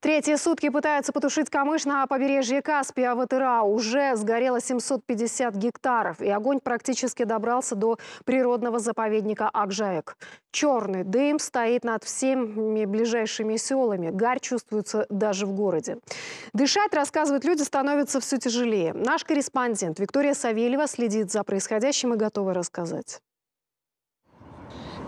Третьи сутки пытаются потушить камыш на побережье Каспия в Атыра. Уже сгорело 750 гектаров, и огонь практически добрался до природного заповедника Акжаек. Черный дым стоит над всеми ближайшими селами. Гарь чувствуется даже в городе. Дышать, рассказывают люди, становится все тяжелее. Наш корреспондент Виктория Савельева следит за происходящим и готова рассказать.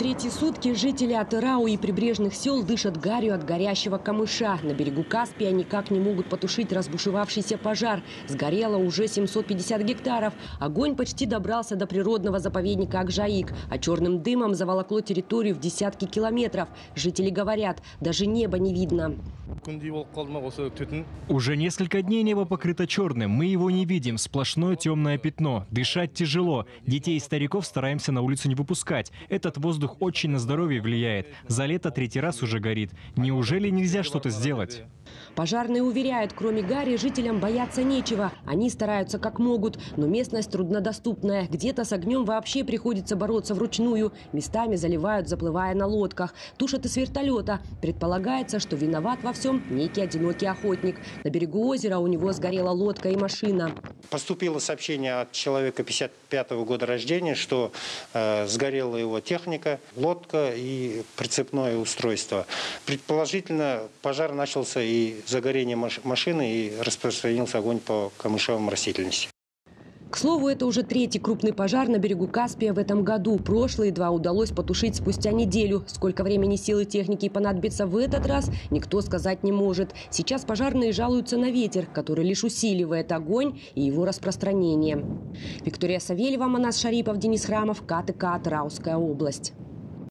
Третьи сутки жители Атырау и прибрежных сел дышат гарью от горящего камыша. На берегу Каспия никак не могут потушить разбушевавшийся пожар. Сгорело уже 750 гектаров. Огонь почти добрался до природного заповедника Акжаик, а черным дымом заволокло территорию в десятки километров. Жители говорят, даже неба не видно. Уже несколько дней небо покрыто черным. Мы его не видим. Сплошное темное пятно. Дышать тяжело. Детей и стариков стараемся на улицу не выпускать. Этот воздух очень на здоровье влияет. За лето третий раз уже горит. Неужели нельзя что-то сделать? Пожарные уверяют, кроме Гарри, жителям бояться нечего. Они стараются как могут, но местность труднодоступная. Где-то с огнем вообще приходится бороться вручную. Местами заливают, заплывая на лодках. Тушат из вертолета. Предполагается, что виноват во всем некий одинокий охотник. На берегу озера у него сгорела лодка и машина. Поступило сообщение от человека 55 -го года рождения, что э, сгорела его техника, лодка и прицепное устройство. Предположительно, пожар начался и загорение машины и распространился огонь по камышовым растительности. К слову, это уже третий крупный пожар на берегу Каспия в этом году. Прошлые два удалось потушить спустя неделю. Сколько времени силы техники понадобится в этот раз, никто сказать не может. Сейчас пожарные жалуются на ветер, который лишь усиливает огонь и его распространение. Виктория Савельева, Манас Шарипов, Денис Храмов, КТК, Тарауская область.